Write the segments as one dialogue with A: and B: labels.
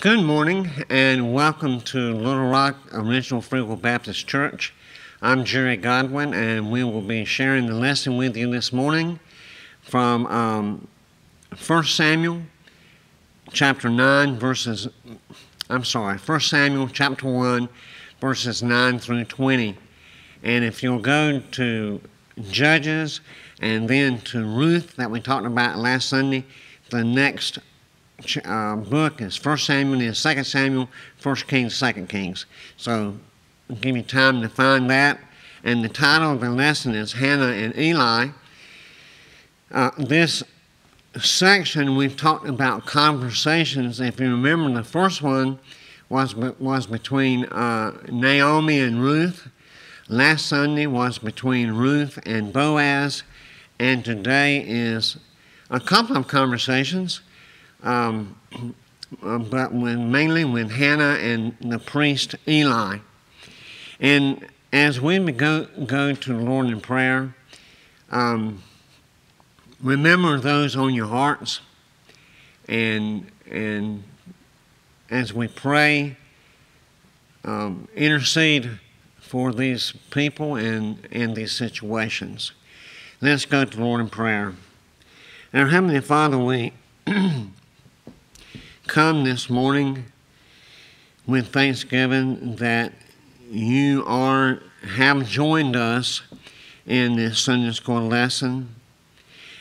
A: Good morning and welcome to Little Rock Original Free Will Baptist Church. I'm Jerry Godwin and we will be sharing the lesson with you this morning from um, 1 Samuel chapter 9 verses, I'm sorry, 1 Samuel chapter 1 verses 9 through 20. And if you'll go to Judges and then to Ruth that we talked about last Sunday, the next uh, book is First Samuel and Second Samuel, First Kings, Second Kings. So give you time to find that. And the title of the lesson is Hannah and Eli. Uh, this section we've talked about conversations. If you remember, the first one was was between uh, Naomi and Ruth. Last Sunday was between Ruth and Boaz, and today is a couple of conversations um, but when, mainly with Hannah and the priest Eli. And as we go, go to the Lord in prayer, um, remember those on your hearts. And, and as we pray, um, intercede for these people and, and these situations. Let's go to the Lord in prayer. Our Heavenly Father, we come this morning with thanksgiving that you are have joined us in this Sunday school lesson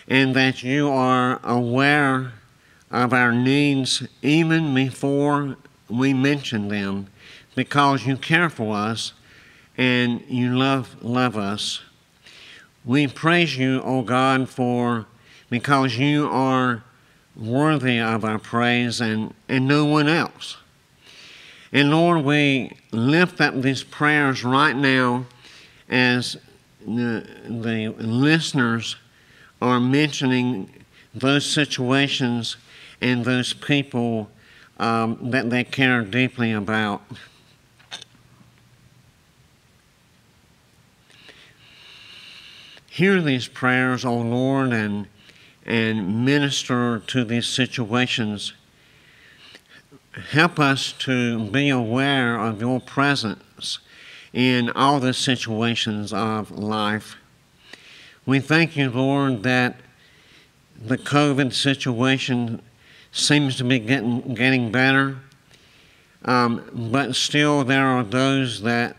A: and that you are aware of our needs even before we mention them because you care for us and you love love us. We praise you, O oh God, for because you are worthy of our praise and, and no one else. And Lord, we lift up these prayers right now as the, the listeners are mentioning those situations and those people um, that they care deeply about. Hear these prayers, O Lord, and and minister to these situations. Help us to be aware of your presence in all the situations of life. We thank you, Lord, that the COVID situation seems to be getting, getting better, um, but still there are those that,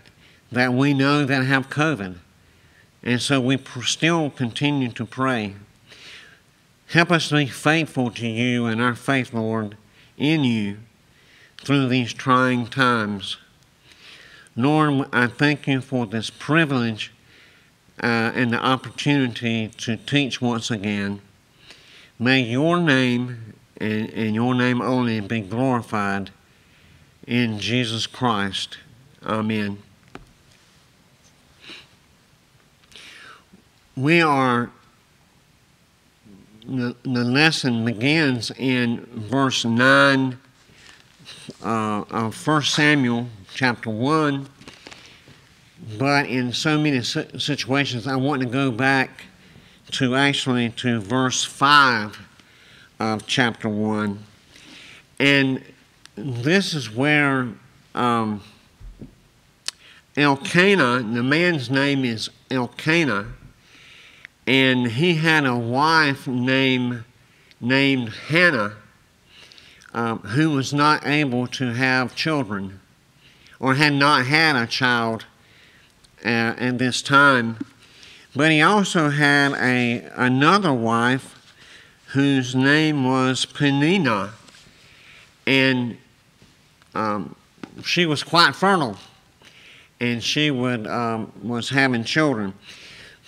A: that we know that have COVID. And so we still continue to pray. Help us to be faithful to you and our faith, Lord, in you through these trying times. Lord, I thank you for this privilege uh, and the opportunity to teach once again. May your name and, and your name only be glorified in Jesus Christ. Amen. We are the, the lesson begins in verse 9 uh, of 1 Samuel chapter 1. But in so many situations, I want to go back to actually to verse 5 of chapter 1. And this is where um, Elkanah, the man's name is Elkanah, and he had a wife named, named Hannah um, who was not able to have children or had not had a child uh, at this time. But he also had a, another wife whose name was Penina, and um, she was quite fertile, and she would um, was having children.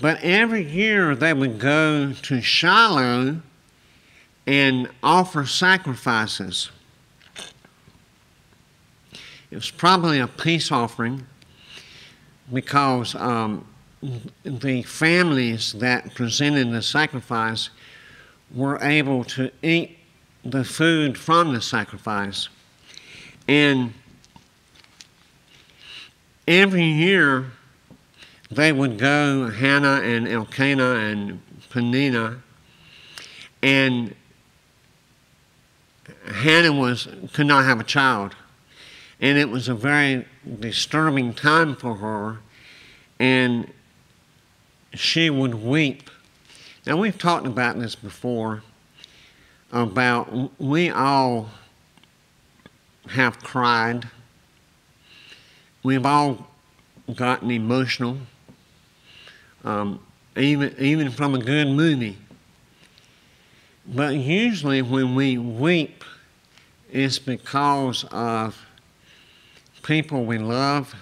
A: But every year they would go to Shiloh and offer sacrifices. It was probably a peace offering because um, the families that presented the sacrifice were able to eat the food from the sacrifice. And every year, they would go, Hannah and Elkanah and Penina, and Hannah was could not have a child, and it was a very disturbing time for her, and she would weep. Now we've talked about this before. About we all have cried. We've all gotten emotional, um, even even from a good movie. But usually, when we weep, it's because of people we love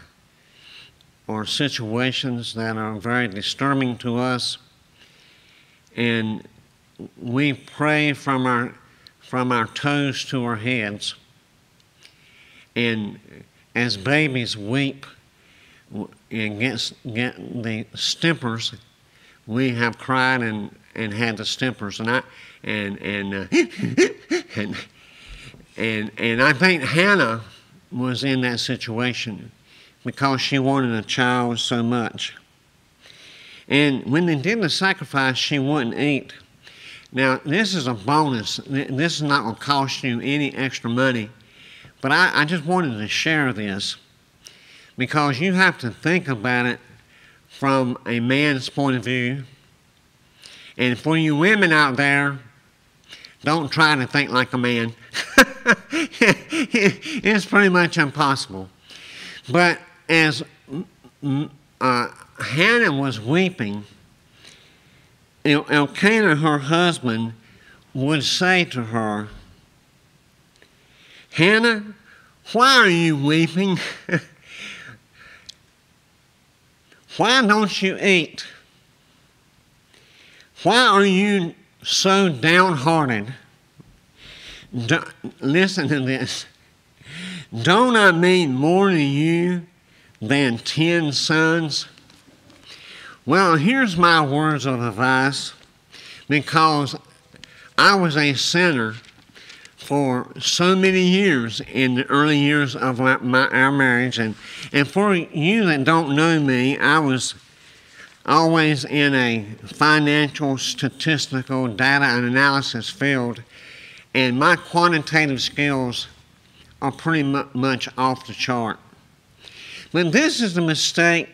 A: or situations that are very disturbing to us. And we pray from our, from our toes to our heads. And as babies weep get the stempers, we have cried and, and had the stempers. And I, and and uh, and and and I think Hannah was in that situation because she wanted a child so much. And when they did the sacrifice, she wouldn't eat. Now, this is a bonus. This is not going to cost you any extra money. But I, I just wanted to share this because you have to think about it from a man's point of view. And for you women out there, don't try to think like a man. it's pretty much impossible. But as uh, Hannah was weeping, El- Elkanah, her husband, would say to her, Hannah, why are you weeping? why don't you eat? Why are you so downhearted. Do, listen to this. Don't I mean more to you than ten sons? Well, here's my words of advice because I was a sinner for so many years in the early years of my, my, our marriage. And, and for you that don't know me, I was always in a financial, statistical, data and analysis field, and my quantitative skills are pretty mu- much off the chart. But this is the mistake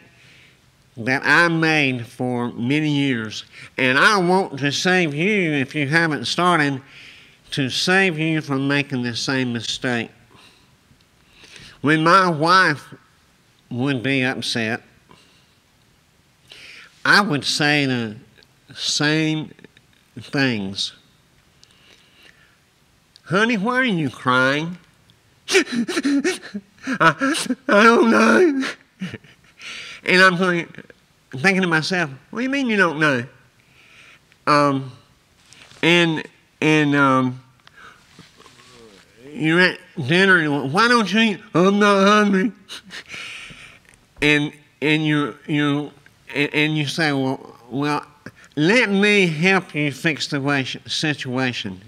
A: that I made for many years, and I want to save you, if you haven't started, to save you from making the same mistake. When my wife would be upset, I would say the same things. Honey, why are you crying? I, I don't know. and I'm going, thinking to myself, what do you mean you don't know? Um, and and um, you're at dinner and like, why don't you eat? I'm not hungry. and and you you and, and you say, well, well, let me help you fix the situation.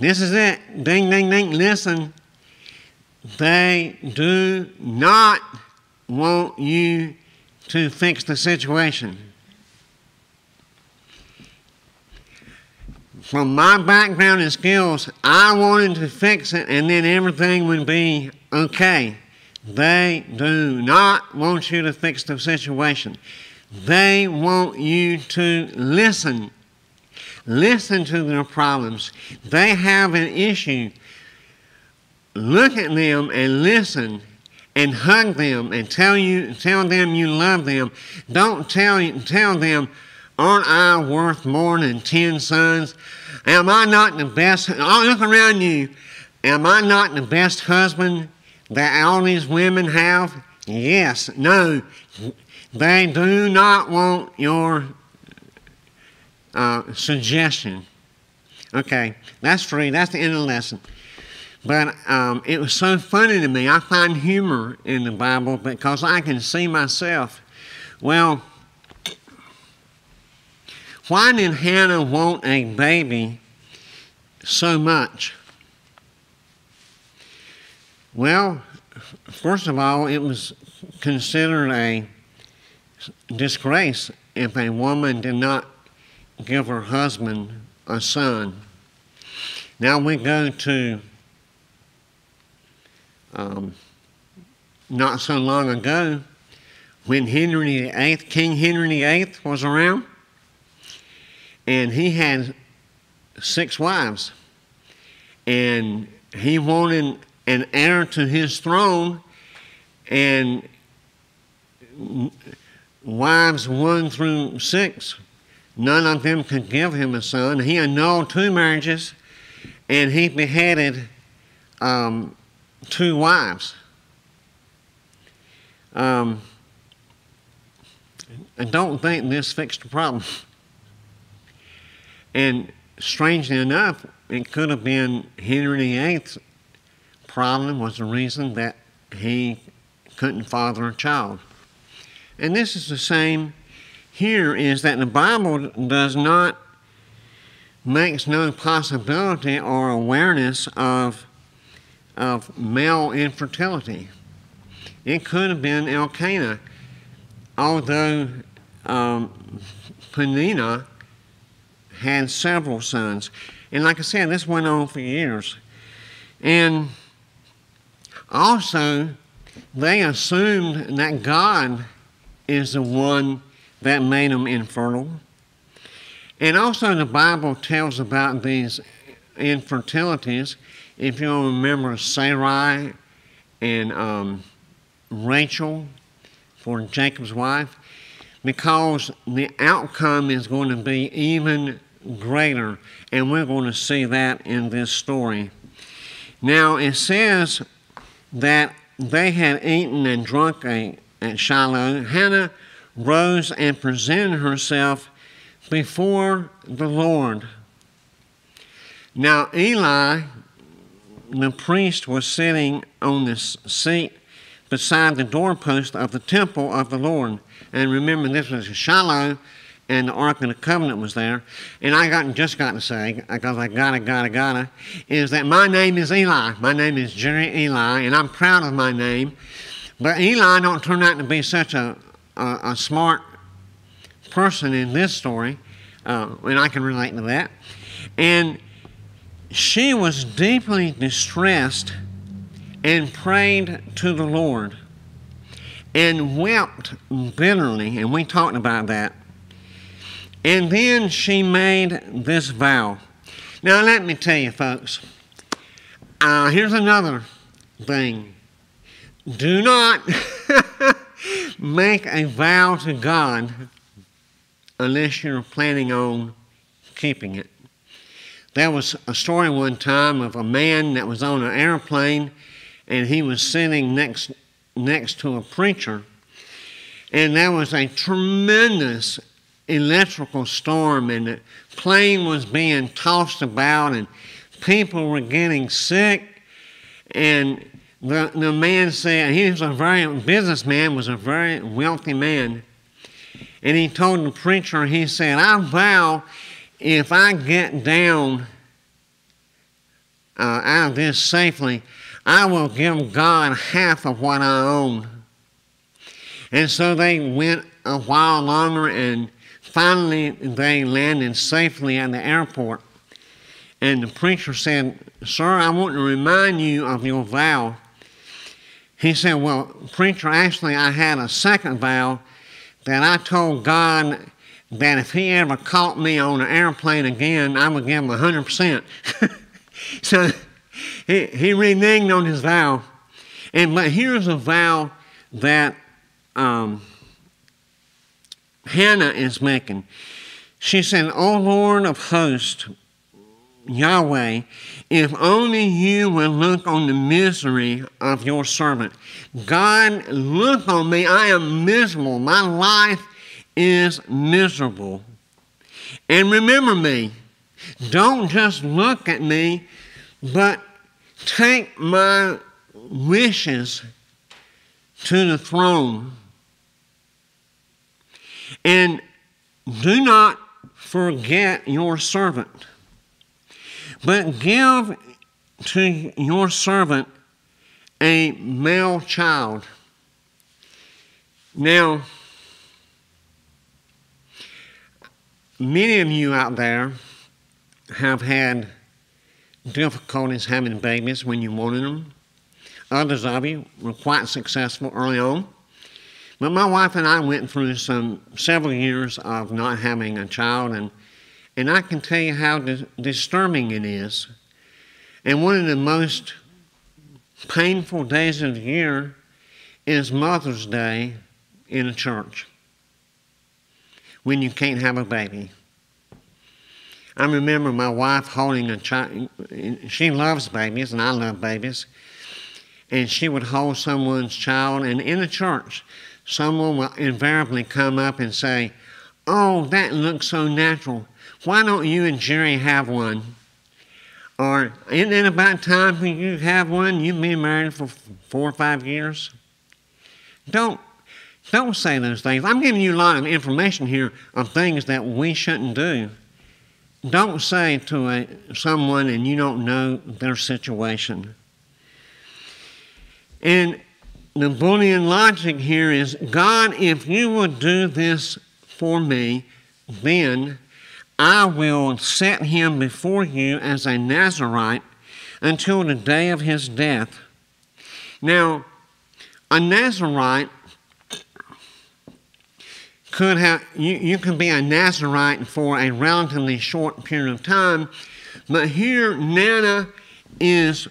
A: This is it. Ding, ding, ding. Listen. They do not want you to fix the situation. From my background and skills, I wanted to fix it and then everything would be okay. They do not want you to fix the situation. They want you to listen. Listen to their problems. They have an issue. Look at them and listen and hug them and tell you tell them you love them. Don't tell tell them, aren't I worth more than ten sons? Am I not the best? Oh, look around you. Am I not the best husband that all these women have? Yes, no, they do not want your uh, suggestion. Okay, that's free. That's the end of the lesson. But um, it was so funny to me. I find humor in the Bible because I can see myself. Well, why did Hannah want a baby so much? Well, first of all, it was considered a disgrace if a woman did not give her husband a son. Now we go to um, not so long ago when Henry VIII, King Henry VIII was around, and he had six wives, and he wanted an heir to his throne, and wives one through six, none of them could give him a son. He annulled two marriages, and he beheaded um, two wives. Um, I don't think this fixed the problem. And strangely enough, it could have been Henry VIII's problem was the reason that he couldn't father a child. And this is the same here is that the Bible does not makes no possibility or awareness of of male infertility. It could have been Elkanah, although um, Penina had several sons. And like I said, this went on for years. And also, they assumed that God is the one that made them infertile. And also, the Bible tells about these infertilities. If you remember Sarai and um, Rachel for Jacob's wife, because the outcome is going to be even greater, and we're going to see that in this story. Now, it says that they had eaten and drunk at Shiloh. Hannah rose and presented herself before the Lord. Now, Eli, the priest, was sitting on this seat beside the doorpost of the temple of the Lord. And remember, this was Shiloh, and the Ark of the Covenant was there. And I got just got to say, because I gotta, gotta, gotta, is that my name is Eli. My name is Jerry Eli, and I'm proud of my name. But Eli don't turn out to be such a, a, a smart person in this story, uh, and I can relate to that. And she was deeply distressed and prayed to the Lord and wept bitterly, and we talked about that. And then she made this vow. Now, let me tell you, folks, uh, here's another thing. Do not make a vow to God unless you're planning on keeping it. There was a story one time of a man that was on an airplane and he was sitting next, next to a preacher, and there was a tremendous electrical storm, and the plane was being tossed about, and people were getting sick. And the, the man said, he was a very, businessman, was a very wealthy man. And he told the preacher, he said, I vow if I get down uh, out of this safely, I will give God half of what I own. And so they went a while longer and finally they landed safely at the airport. And the preacher said, Sir, I want to remind you of your vow. He said, Well, preacher, actually, I had a second vow that I told God that if he ever caught me on an airplane again, I would give him 100%. so he, he reneged on his vow. And but here's a vow that um, Hannah is making. She said, O Lord of hosts, Yahweh, if only you will look on the misery of your servant. God, look on me. I am miserable. My life is miserable. And remember me. Don't just look at me, but take my wishes to the throne. And do not forget your servant, but give to your servant a male child. Now, many of you out there have had difficulties having babies when you wanted them. Others of you were quite successful early on. But my wife and I went through some several years of not having a child, and, and I can tell you how dis- disturbing it is. And one of the most painful days of the year is Mother's Day in a church when you can't have a baby. I remember my wife holding a child. She loves babies, and I love babies. And she would hold someone's child, and in a church, someone will invariably come up and say, Oh, that looks so natural. Why don't you and Jerry have one? Or, isn't it about time for you to have one? You've been married for four or five years. Don't, don't say those things. I'm giving you a lot of information here of things that we shouldn't do. Don't say to a, someone and you don't know their situation. And the Boolean logic here is God, if you will do this for me, then I will set him before you as a Nazarite until the day of his death. Now, a Nazarite could have, you, you could be a Nazarite for a relatively short period of time, but here Hannah is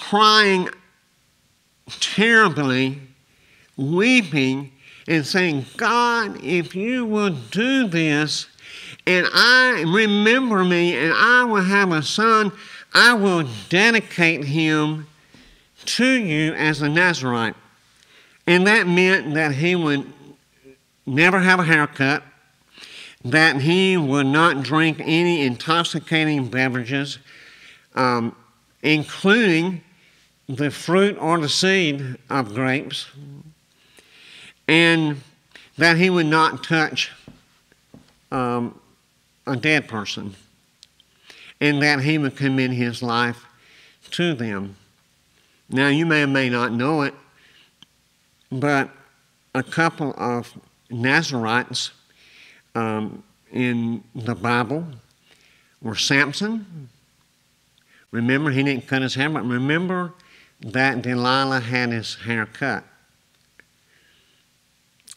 A: crying terribly, weeping, and saying, God, if you will do this, and I remember me, and I will have a son, I will dedicate him to you as a Nazarite. And that meant that he would never have a haircut, that he would not drink any intoxicating beverages, um, including the fruit or the seed of grapes, and that he would not touch um, a dead person, and that he would commit his life to them. Now, you may or may not know it, but a couple of Nazarites um, in the Bible were Samson. Remember, he didn't cut his hair, but remember that Delilah had his hair cut.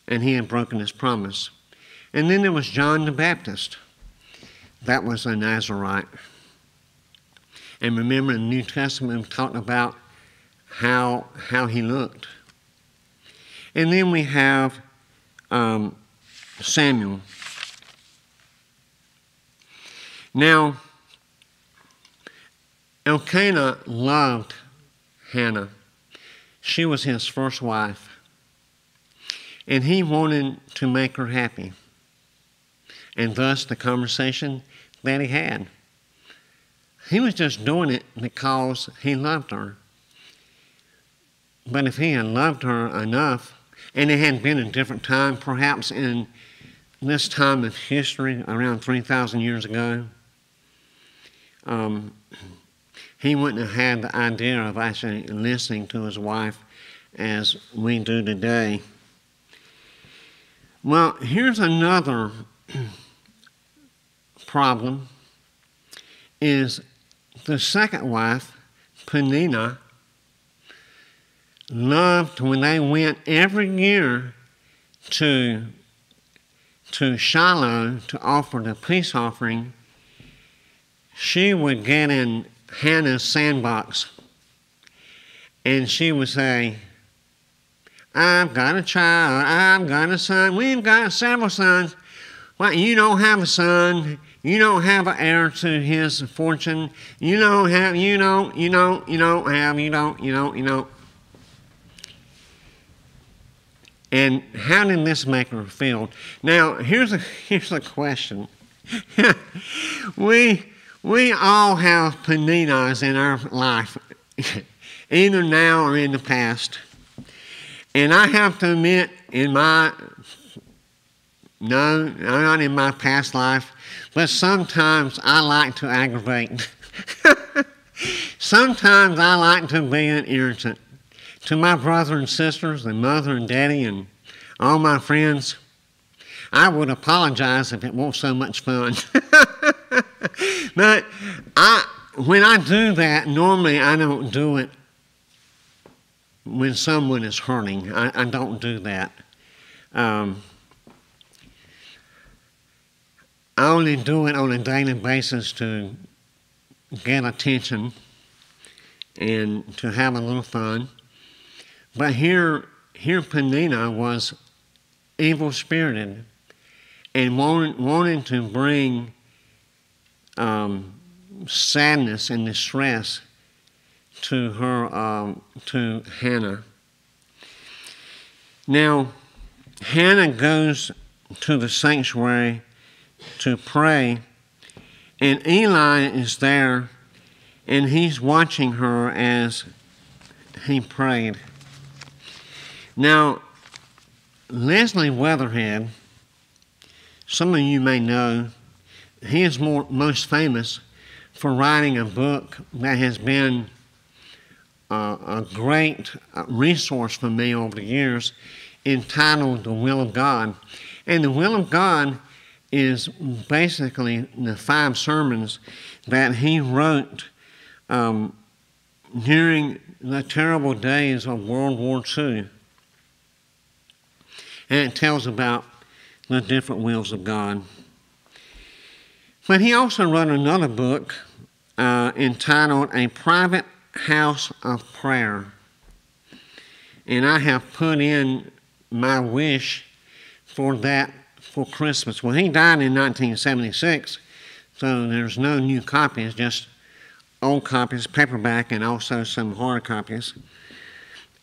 A: And he had broken his promise. And then there was John the Baptist. That was a Nazarite. And remember, in the New Testament, we talked about how, how he looked. And then we have um, Samuel. Now, Elkanah loved Hannah. She was his first wife. And he wanted to make her happy. And thus the conversation that he had. He was just doing it because he loved her. But if he had loved her enough, and it had been a different time, perhaps in this time of history, around 3,000 years ago, um, he wouldn't have had the idea of actually listening to his wife as we do today. Well, here's another problem is the second wife, Penina, loved when they went every year to, to Shiloh to offer the peace offering, she would get in Hannah's sandbox. And she would say, I've got a child, I've got a son, we've got several sons. Well, you don't have a son, you don't have an heir to his fortune, you don't have, you don't, you don't, you don't have, you don't, you don't, you don't. And how did this make her feel? Now, here's a, here's a question. we, we all have Peninas in our life, either now or in the past. And I have to admit, in my, no, not in my past life, but sometimes I like to aggravate. sometimes I like to be an irritant. To my brother and sisters, and mother and daddy, and all my friends, I would apologize if it wasn't so much fun. but I, when I do that, normally I don't do it when someone is hurting. I, I don't do that. Um, I only do it on a daily basis to get attention and to have a little fun. But here, here Penina was evil spirited and wanted, wanting to bring um, sadness and distress to her, um, to Hannah. Now, Hannah goes to the sanctuary to pray, and Eli is there, and he's watching her as he prayed. Now, Leslie Weatherhead, some of you may know, he is more, most famous for writing a book that has been uh, a great uh, resource for me over the years entitled The Will of God. And the Will of God is basically the five sermons that he wrote um, during the terrible days of World War II. And it tells about the different wills of God. But he also wrote another book uh, entitled A Private House of Prayer. And I have put in my wish for that for Christmas. Well, he died in 1976, so there's no new copies, just old copies, paperback, and also some hard copies.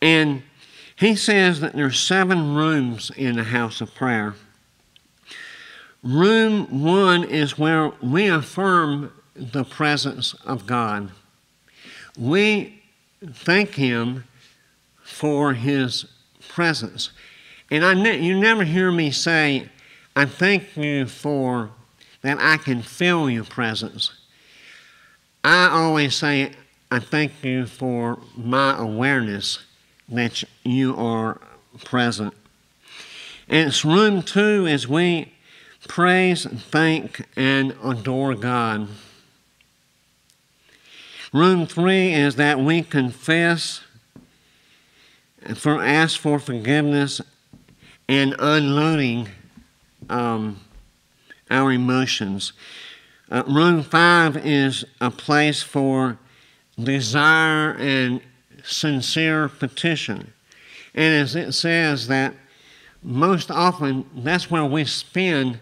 A: And he says that there's seven rooms in the house of prayer. Room one is where we affirm the presence of God. We thank Him for His presence. And I ne- you never hear me say, I thank you for that I can feel your presence. I always say, I thank you for my awareness that you are present. And it's room two as we praise, thank, and adore God. Room three is that we confess, for ask for forgiveness, and unloading um, our emotions. Uh, room five is a place for desire and sincere petition. And as it says that most often that's where we spend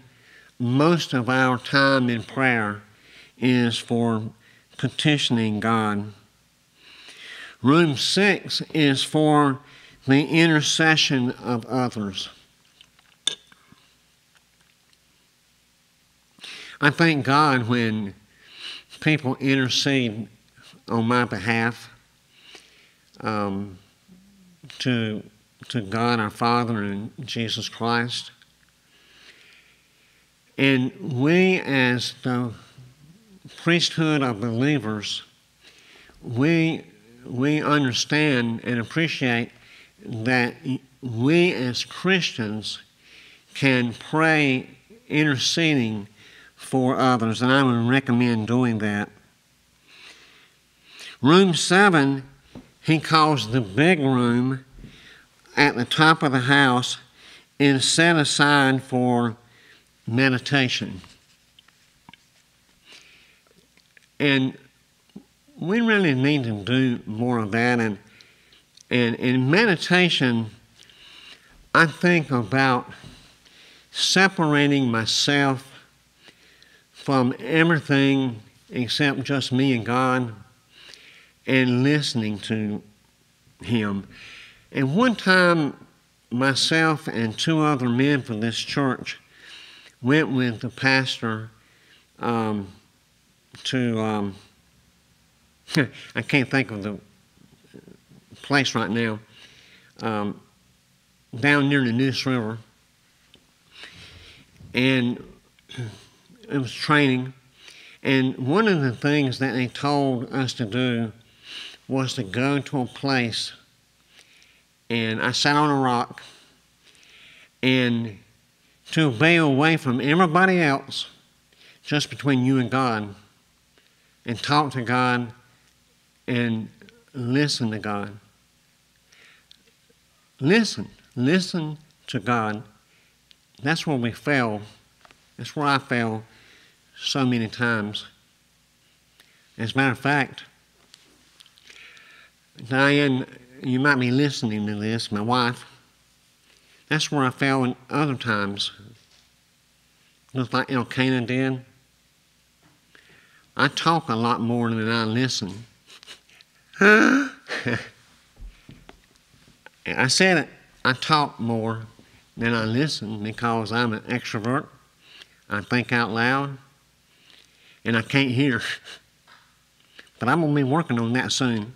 A: most of our time in prayer is for petitioning God. Room six is for the intercession of others. I thank God when people intercede on my behalf um, to, to God our Father and Jesus Christ. And we, as the priesthood of believers, we, we understand and appreciate that we as Christians can pray interceding for others, and I would recommend doing that. Room seven, he calls the big room at the top of the house, is set aside for meditation. And we really need to do more of that. And, and in meditation, I think about separating myself from everything except just me and God and listening to Him. And one time, myself and two other men from this church went with the pastor um, to, um, I can't think of the place right now, um, down near the Neuse River. And it was training. And one of the things that they told us to do was to go to a place. And I sat on a rock and to be away from everybody else, just between you and God. and talk to God and listen to God. Listen, listen to God. That's where we fail. That's where I fail so many times. As a matter of fact, Diane, you might be listening to this, my wife. That's where I fell in other times. Just like Elkanah did. I talk a lot more than I listen. I said it, I talk more than I listen because I'm an extrovert. I think out loud, and I can't hear. But I'm going to be working on that soon.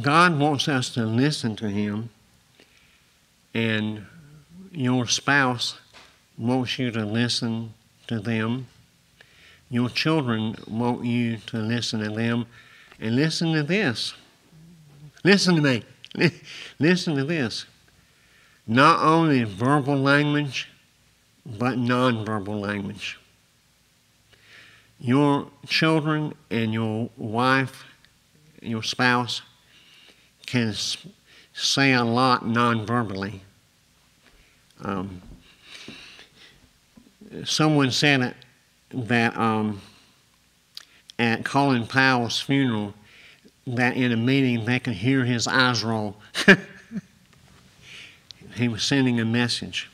A: God wants us to listen to Him, and your spouse wants you to listen to them. Your children want you to listen to them. And listen to this. Listen to me. listen to this. Not only verbal language, but nonverbal language. Your children and your wife, your spouse, can say a lot non-verbally. Um, someone said it, that um, at Colin Powell's funeral, that in a meeting they could hear his eyes roll. he was sending a message.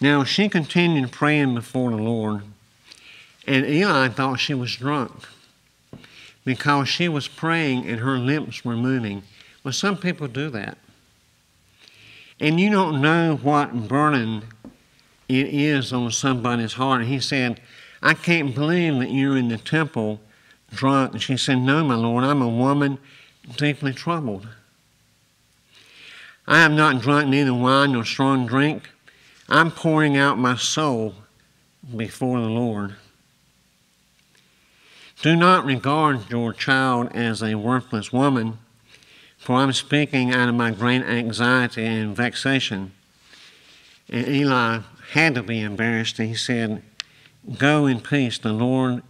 A: Now she continued praying before the Lord, and Eli thought she was drunk because she was praying and her lips were moving. Well, some people do that. And you don't know what burning it is on somebody's heart. he said, I can't believe that you're in the temple drunk. And she said, No, my Lord, I'm a woman deeply troubled. I have not drunk neither wine nor strong drink. I'm pouring out my soul before the Lord. Do not regard your child as a worthless woman for I'm speaking out of my great anxiety and vexation. And Eli had to be embarrassed. He said, Go in peace. The Lord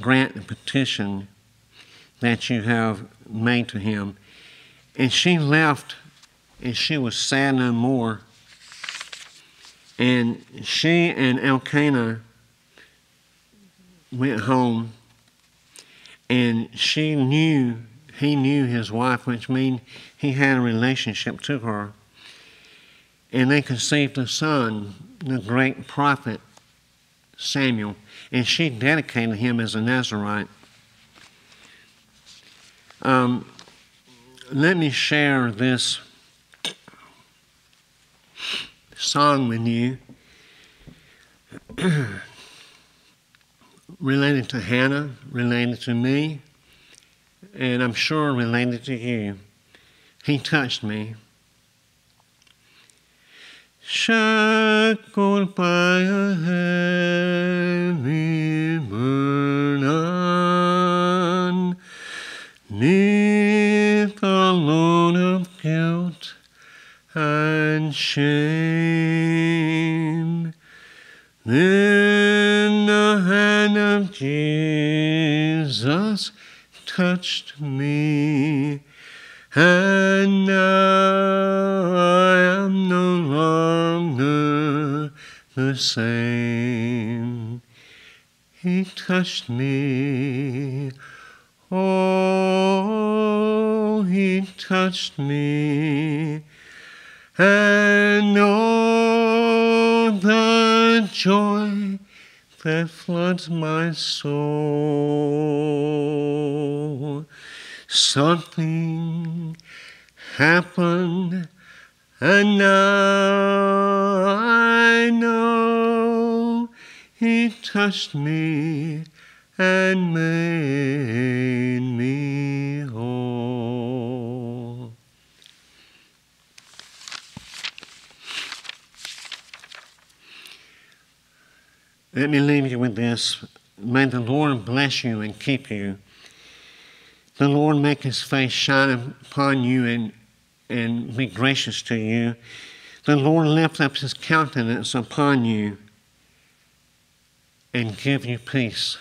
A: grant the petition that you have made to him. And she left, and she was sad no more. And she and Elkanah went home, and she knew he knew his wife, which means he had a relationship to her. And they conceived a son, the great prophet Samuel, and she dedicated him as a Nazarite. Um, let me share this song with you related to Hannah, related to me, and I'm sure related to you. He touched me. Shackled by a heavy burden, neath the load of guilt and shame. Then the hand of Jesus touched me, and now I am no longer the same. He touched me, oh, he touched me, and all the joy that floods my soul. Something happened, and now I know He touched me and made me whole. Let me leave you with this. May the Lord bless you and keep you. The Lord make his face shine upon you and, and be gracious to you. The Lord lift up his countenance upon you and give you peace.